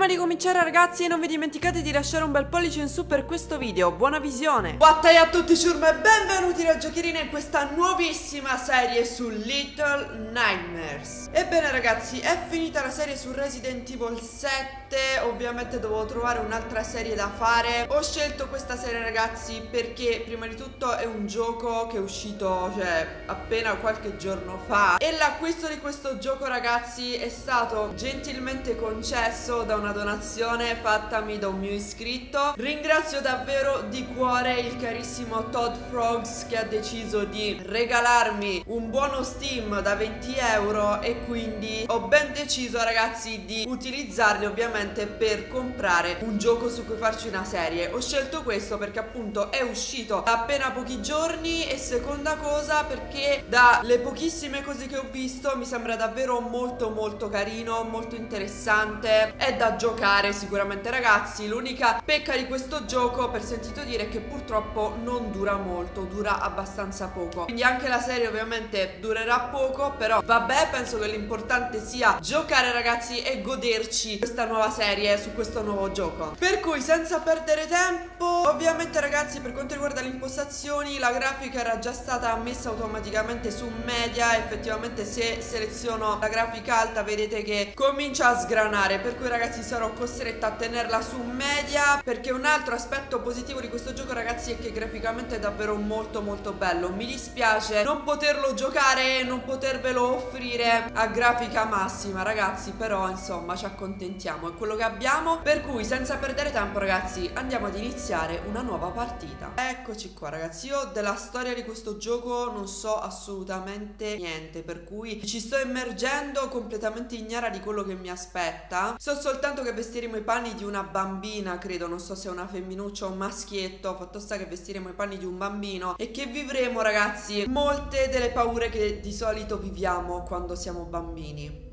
prima di cominciare ragazzi non vi dimenticate di lasciare un bel pollice in su per questo video, buona visione! Wattai a tutti ciurma e benvenuti da Giochierina in questa nuovissima serie su Little Nightmares. Ebbene ragazzi, è finita la serie su Resident Evil 7 Ovviamente dovevo trovare un'altra serie da fare. Ho scelto questa serie ragazzi perché prima di tutto è un gioco che è uscito, cioè, appena qualche giorno fa. E l'acquisto di questo gioco ragazzi è stato gentilmente concesso da una donazione fattami da un mio iscritto. Ringrazio davvero di cuore il carissimo Todd Frogs che ha deciso di regalarmi un buono Steam da 20 euro e quindi ho ben deciso ragazzi di utilizzarli ovviamente per comprare un gioco su cui farci una serie. Ho scelto questo perché appunto è uscito da appena pochi giorni e seconda cosa perché dalle pochissime cose che ho visto mi sembra davvero molto molto carino, molto interessante è da giocare sicuramente ragazzi. L'unica pecca di questo gioco per sentito dire è che purtroppo non dura molto Dura abbastanza poco. Quindi anche la serie ovviamente durerà poco Però vabbè penso che l'importante sia giocare ragazzi e goderci questa nuova serie su questo nuovo gioco. Per cui senza perdere tempo Ovviamente ragazzi per quanto riguarda le impostazioni La grafica era già stata messa automaticamente su media. Effettivamente se seleziono la grafica alta vedete che comincia a sgranare. Per cui ragazzi sarò costretta a tenerla su media perché un altro aspetto positivo di questo gioco ragazzi è che graficamente è davvero molto molto bello. Mi dispiace non poterlo giocare e non potervelo offrire a grafica massima ragazzi però insomma ci accontentiamo. È quello che abbiamo per cui senza perdere tempo ragazzi andiamo ad iniziare una nuova partita. Eccoci qua ragazzi. Io della storia di questo gioco non so assolutamente niente per cui ci sto immergendo completamente ignara di quello che mi aspetta. So soltanto che vestiremo i panni di una bambina, credo, non so se è una femminuccia o un maschietto, fatto sta che vestiremo i panni di un bambino e che vivremo, ragazzi, molte delle paure che di solito viviamo quando siamo bambini.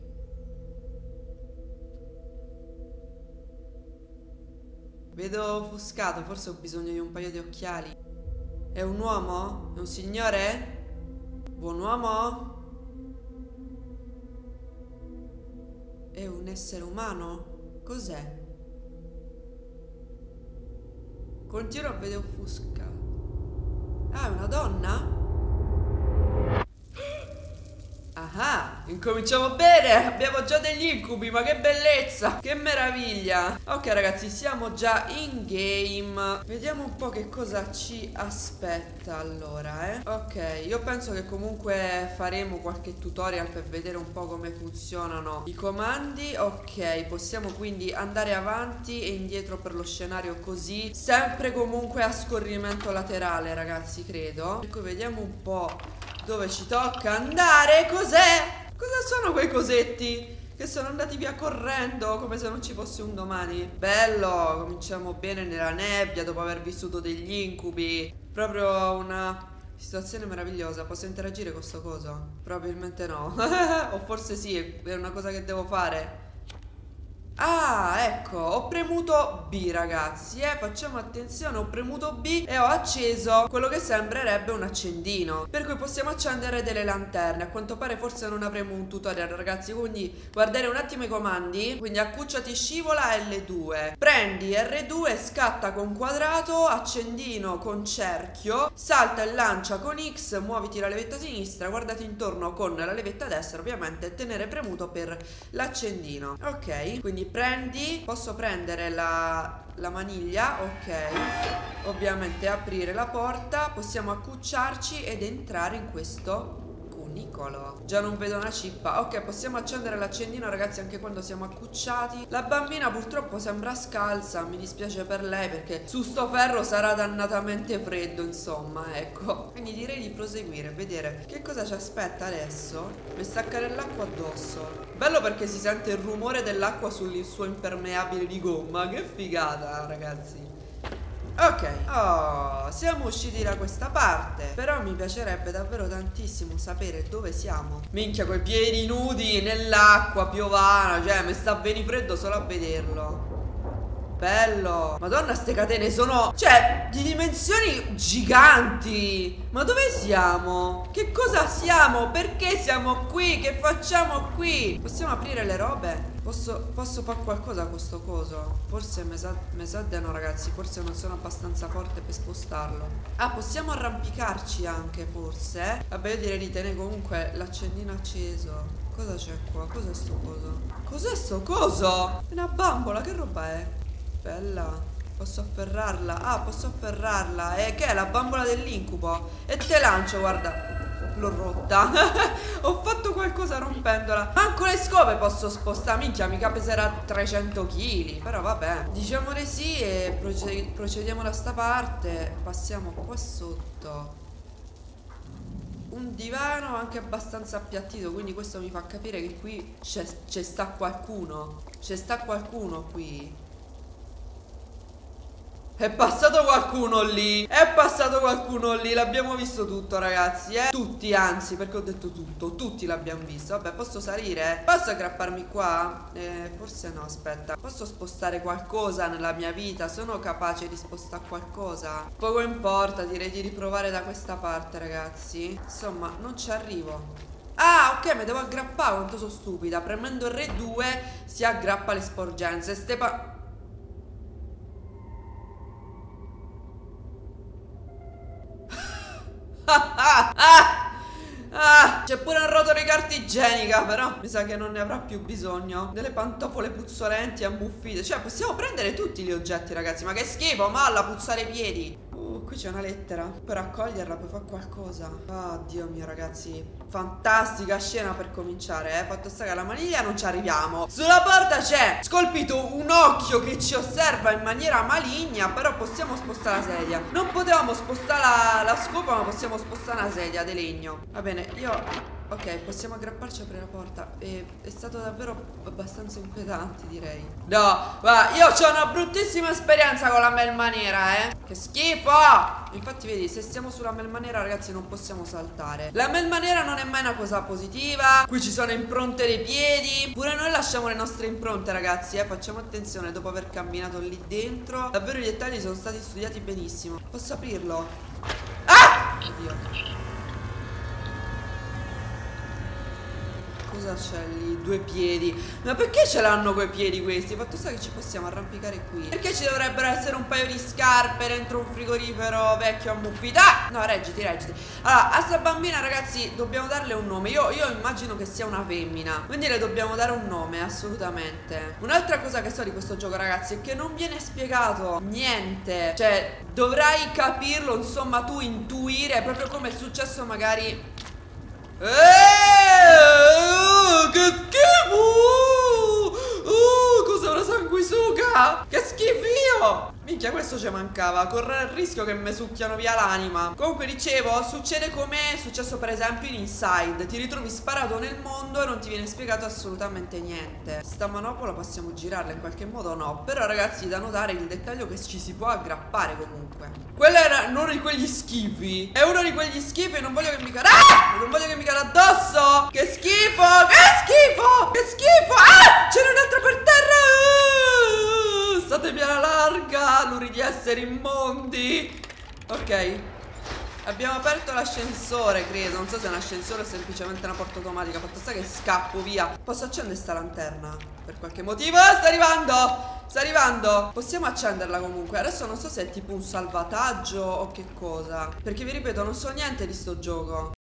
Vedo offuscato, forse ho bisogno di un paio di occhiali. È un uomo? È un signore? Buon uomo? È un essere umano? Cos'è? Continuo a vedere offuscato. Ah, è una donna? Ah, incominciamo bene Abbiamo già degli incubi Ma che bellezza Che meraviglia. Ok ragazzi siamo già in game. Vediamo un po' che cosa ci aspetta allora eh. Ok io penso che comunque faremo qualche tutorial Per vedere un po' come funzionano i comandi. Ok possiamo quindi andare avanti e indietro per lo scenario così Sempre comunque a scorrimento laterale ragazzi credo. Ecco vediamo un po' dove ci tocca andare. Cos'è? Cosa sono quei cosetti? Che sono andati via correndo come se non ci fosse un domani. Bello, cominciamo bene nella nebbia dopo aver vissuto degli incubi. Proprio una situazione meravigliosa. Posso interagire con sto coso? Probabilmente no. o forse sì, è una cosa che devo fare. Ah, ecco, ho premuto B ragazzi, eh, facciamo attenzione, ho premuto B e ho acceso quello che sembrerebbe un accendino. Per cui possiamo accendere delle lanterne, a quanto pare forse non avremo un tutorial ragazzi. Quindi guardare un attimo i comandi, quindi accucciati scivola L2 Prendi R2, scatta con quadrato, accendino con cerchio Salta e lancia con X, muoviti la levetta sinistra, guardati intorno con la levetta destra Ovviamente tenere premuto per l'accendino. Ok, quindi prendi, posso prendere la, la maniglia, ok. Ovviamente aprire la porta, possiamo accucciarci ed entrare in questo cunicolo Già non vedo una cippa. Ok, possiamo accendere l'accendino ragazzi anche quando siamo accucciati. La bambina purtroppo sembra scalza Mi dispiace per lei perché su sto ferro sarà dannatamente freddo Insomma, ecco. Quindi direi di proseguire, vedere che cosa ci aspetta adesso. Mi staccare l'acqua addosso. Bello perché si sente il rumore dell'acqua sul suo impermeabile di gomma. Che figata ragazzi Ok, oh, siamo usciti da questa parte Però mi piacerebbe davvero tantissimo sapere dove siamo Minchia, coi piedi nudi nell'acqua piovana Cioè, mi sta venire freddo solo a vederlo Bello Madonna ste catene sono Cioè di dimensioni giganti Ma dove siamo? Che cosa siamo? Perché siamo qui? Che facciamo qui? Possiamo aprire le robe? Posso, posso fare qualcosa con sto coso? Forse mi sa, sa no ragazzi Forse non sono abbastanza forte per spostarlo Ah possiamo arrampicarci anche forse Vabbè io direi di tenere comunque l'accendino acceso Cosa c'è qua? Cos'è sto coso? Cos'è sto coso? È una bambola che roba è? Bella Posso afferrarla? Ah posso afferrarla E eh, che è la bambola dell'incubo E te lancio guarda l'ho rotta. Ho fatto qualcosa rompendola. Manco le scope posso spostare Minchia mica peserà 300 kg Però vabbè. Diciamo di sì e procediamo da sta parte. Passiamo qua sotto. Un divano anche abbastanza appiattito quindi questo mi fa capire che qui c'è sta qualcuno. C'è sta qualcuno qui è passato qualcuno lì. È passato qualcuno lì. L'abbiamo visto tutto ragazzi eh? Tutti anzi perché ho detto tutto. Tutti l'abbiamo visto. Vabbè posso salire? Posso aggrapparmi qua? Eh forse no aspetta. Posso spostare qualcosa nella mia vita? Sono capace di spostare qualcosa? Poco importa direi di riprovare da questa parte ragazzi. Insomma non ci arrivo. Ah, ok, mi devo aggrappare, quanto sono stupida. Premendo R2 si aggrappa le sporgenze. Stepa... Ah, c'è pure un carta igienica Però mi sa che non ne avrà più bisogno. Delle pantofole puzzolenti ammuffite. Cioè possiamo prendere tutti gli oggetti ragazzi Ma che schifo, malla, puzzare i piedi qui c'è una lettera. Per raccoglierla, puoi fare qualcosa. Oh, Dio mio ragazzi Fantastica scena per cominciare, eh. Fatto sta che alla maniglia non ci arriviamo. Sulla porta c'è scolpito un occhio che ci osserva in maniera maligna Però possiamo spostare la sedia. Non potevamo spostare la, la scopa Ma possiamo spostare una sedia di legno. Va bene, io Ok, possiamo aggrapparci e aprire la porta. E, È stato davvero abbastanza inquietante direi. No, va, io ho una bruttissima esperienza con la melmaniera, eh. Che schifo! Infatti vedi, se stiamo sulla melmaniera ragazzi non possiamo saltare. La melmaniera non è mai una cosa positiva. Qui ci sono impronte dei piedi. Pure noi lasciamo le nostre impronte ragazzi, eh. Facciamo attenzione dopo aver camminato lì dentro Davvero i dettagli sono stati studiati benissimo. Posso aprirlo? Ah! Oddio cosa c'è lì? Due piedi. Ma perché ce l'hanno quei piedi questi? Fatto sta che ci possiamo arrampicare qui. Perché ci dovrebbero essere un paio di scarpe dentro un frigorifero vecchio ammuffito? Ah! No, reggiti, reggiti. Allora, a sta bambina ragazzi dobbiamo darle un nome. Io, io immagino che sia una femmina. Quindi le dobbiamo dare un nome, assolutamente. Un'altra cosa che so di questo gioco ragazzi È che non viene spiegato niente. Cioè, dovrai capirlo, insomma, tu intuire Proprio come è successo magari Eeeh, che schifo! Uh, cos'è una sanguisuga? Che schifio! Minchia, questo ci mancava. Correre il rischio che mi succhiano via l'anima. Comunque, dicevo, succede come è successo per esempio in Inside. Ti ritrovi sparato nel mondo e non ti viene spiegato assolutamente niente. Sta manopola possiamo girarla in qualche modo o no. Però, ragazzi, da notare il dettaglio che ci si può aggrappare comunque. Quello era uno di quegli schifi. È uno di quegli schifi e non voglio che mi cade. Ah! Non voglio che mi cade addosso. Che schifo! Che schifo! Che schifo! Ah! C'era un altro per terra! Statemi alla larga, luri di esseri immondi. Ok. Abbiamo aperto l'ascensore, credo. Non so se è un ascensore o semplicemente una porta automatica. Fatto sta che scappo via. Posso accendere sta lanterna? Per qualche motivo. Sta arrivando! Sta arrivando! Possiamo accenderla comunque. Adesso non so se è tipo un salvataggio o che cosa. Perché vi ripeto, non so niente di sto gioco.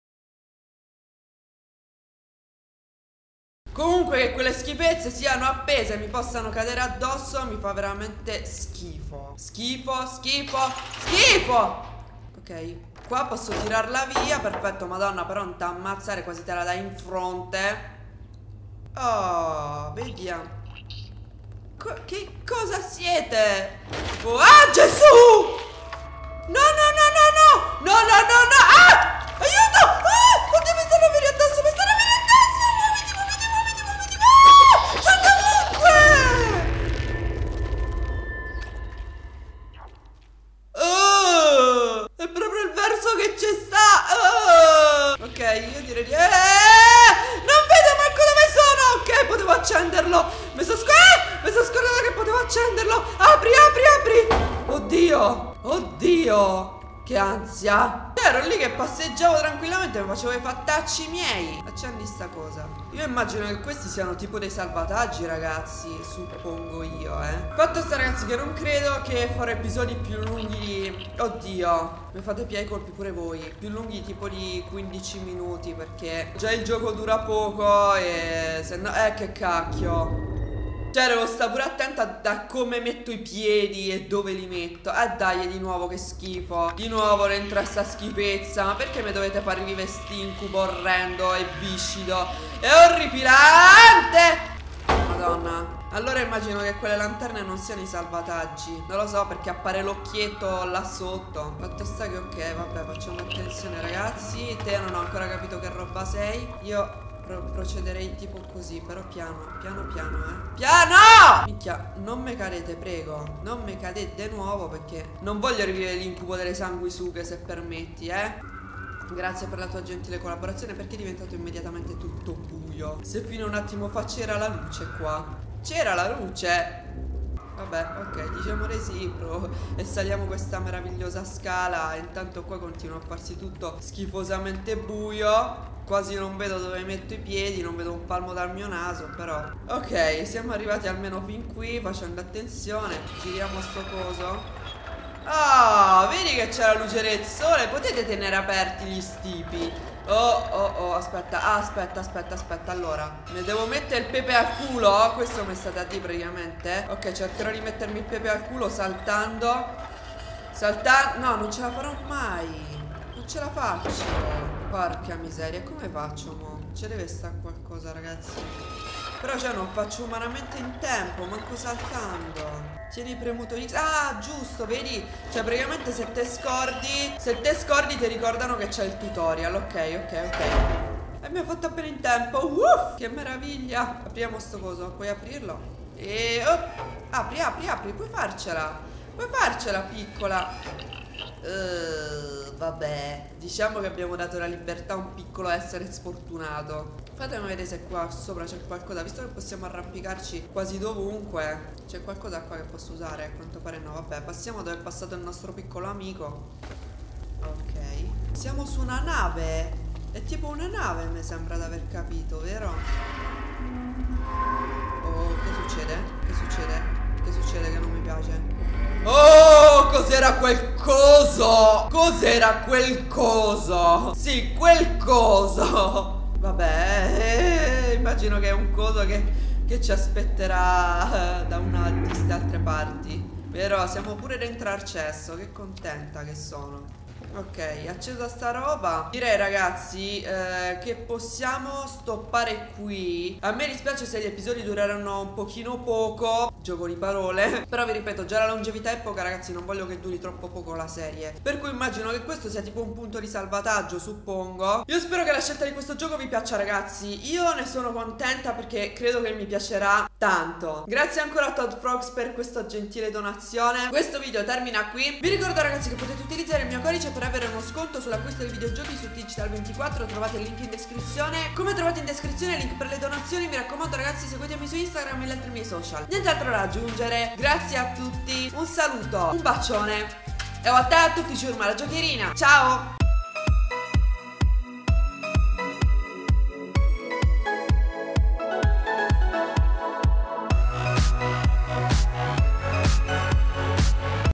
Comunque che quelle schifezze siano appese e mi possano cadere addosso mi fa veramente schifo. Schifo, schifo, schifo! Ok. Qua posso tirarla via, perfetto, madonna, però non ti ammazzare quasi te la dai in fronte. Oh, vediamo. Co che cosa siete? Oh, ah, Gesù! No, no, no, no, no! No, no, no, no! Ah! Aiuto! Ah! Tranquillamente Mi facevo i fattacci miei. Accendi sta cosa. Io immagino che questi siano tipo dei salvataggi ragazzi Suppongo io eh. Fatto sta ragazzi che non credo che farò episodi più lunghi di... Oddio Mi fate più i colpi pure voi. Più lunghi tipo di 15 minuti Perché già il gioco dura poco E se no... Eh che cacchio cioè devo stare pure attenta da come metto i piedi e dove li metto. Eh dai di nuovo che schifo. Di nuovo dentro a sta schifezza. Ma perché mi dovete far rivivere incubo orrendo e viscido? E orripilante! Madonna. Allora immagino che quelle lanterne non siano i salvataggi. Non lo so perché appare l'occhietto là sotto. Fatto sta che ok vabbè facciamo attenzione ragazzi. Te non ho ancora capito che roba sei. Io pro procederei tipo così Però piano, piano piano eh. Piano! Minchia, non me cadete prego. Non me cadete di nuovo perché Non voglio rivivere l'incubo delle sanguisughe se permetti eh. Grazie per la tua gentile collaborazione perché è diventato immediatamente tutto buio. Se fino a un attimo fa c'era la luce qua. C'era la luce! Vabbè, ok, diciamo reciproco. E saliamo questa meravigliosa scala. Intanto qua continua a farsi tutto schifosamente buio Quasi non vedo dove metto i piedi, non vedo un palmo dal mio naso, però. Ok, siamo arrivati almeno fin qui, facendo attenzione. Giriamo sto coso. Ah, vedi che c'è la luce del sole? Potete tenere aperti gli stipi. Oh, oh, oh, aspetta, ah, aspetta, aspetta, aspetta Allora, mi devo mettere il pepe al culo Questo mi state a dire praticamente Ok, cercherò di mettermi il pepe al culo saltando Saltando, no, non ce la farò mai Ce la faccio? Porca miseria, come faccio mo? Ci deve stare qualcosa ragazzi. Però cioè non faccio umanamente in tempo Manco saltando Tieni premuto X. Ah giusto vedi? Cioè praticamente se te scordi Se te scordi ti ricordano che c'è il tutorial. Ok ok ok. E mi ha fatto appena in tempo. Uff che meraviglia. Apriamo sto coso. Puoi aprirlo? E oh, Apri apri apri. Puoi farcela. Puoi farcela piccola Uh, vabbè, diciamo che abbiamo dato la libertà a un piccolo essere sfortunato. Fatemi vedere se qua sopra c'è qualcosa, visto che possiamo arrampicarci quasi dovunque. C'è qualcosa qua che posso usare? A quanto pare no, vabbè, passiamo dove è passato il nostro piccolo amico. Ok. Siamo su una nave. È tipo una nave, mi sembra di aver capito, vero? Oh, che succede? Che succede? Che succede che non mi piace? Oh, cos'era quel coso? Cos'era quel coso? Sì, quel coso. Vabbè, eh, immagino che è un coso che, che ci aspetterà eh, da una di altre parti. Però siamo pure dentro al cesso, che contenta che sono. Ok, accesa sta roba. Direi ragazzi eh, che possiamo stoppare qui. A me dispiace se gli episodi dureranno un pochino poco. Gioco di parole. Però vi ripeto, già la longevità è poca ragazzi. Non voglio che duri troppo poco la serie. Per cui immagino che questo sia tipo un punto di salvataggio, suppongo. Io spero che la scelta di questo gioco vi piaccia ragazzi. Io ne sono contenta perché credo che mi piacerà tanto. Grazie ancora a Todd Frogs per questa gentile donazione. Questo video termina qui. Vi ricordo ragazzi che potete utilizzare il mio codice per avere uno sconto sull'acquisto dei videogiochi su Digital24 Trovate il link in descrizione. Come trovate in descrizione il link per le donazioni Mi raccomando ragazzi seguitemi su Instagram e gli altri miei social. Niente altro da aggiungere. Grazie a tutti Un saluto Un bacione. E a te a tutti ciurma la giochierina. Ciao